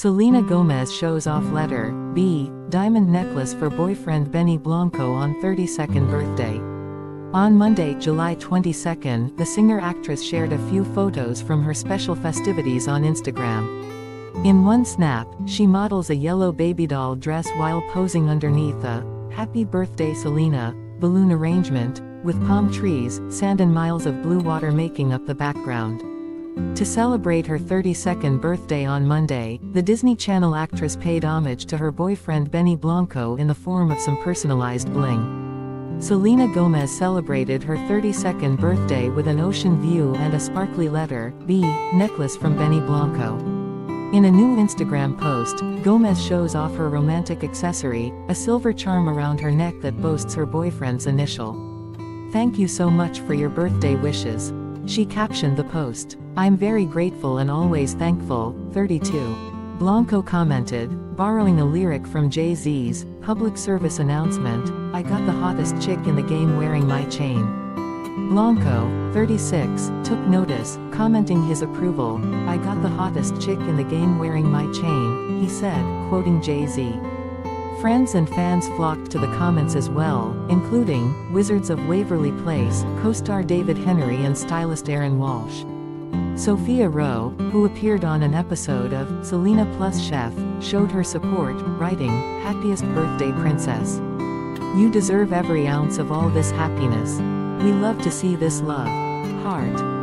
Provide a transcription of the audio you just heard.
Selena Gomez shows off letter B diamond necklace for boyfriend Benny Blanco on 32nd birthday. On Monday, July 22, the singer-actress shared a few photos from her special festivities on Instagram. In one snap, she models a yellow baby doll dress while posing underneath a Happy Birthday Selena balloon arrangement, with palm trees, sand and miles of blue water making up the background. To celebrate her 32nd birthday on Monday, the Disney Channel actress paid homage to her boyfriend Benny Blanco in the form of some personalized bling. Selena Gomez celebrated her 32nd birthday with an ocean view and a sparkly letter, B, necklace from Benny Blanco. In a new Instagram post, Gomez shows off her romantic accessory, a silver charm around her neck that boasts her boyfriend's initial. Thank you so much for your birthday wishes. She captioned the post. I'm very grateful and always thankful, 32. Blanco commented, borrowing a lyric from Jay-Z's public service announcement, I got the hottest chick in the game wearing my chain. Blanco, 36, took notice, commenting his approval, I got the hottest chick in the game wearing my chain, he said, quoting Jay-Z. Friends and fans flocked to the comments as well, including Wizards of Waverly Place co-star David Henrie and stylist Erin Walsh. Sophia Roe, who appeared on an episode of Selena Plus Chef, showed her support, writing, Happiest birthday princess. You deserve every ounce of all this happiness. We love to see this love. Heart.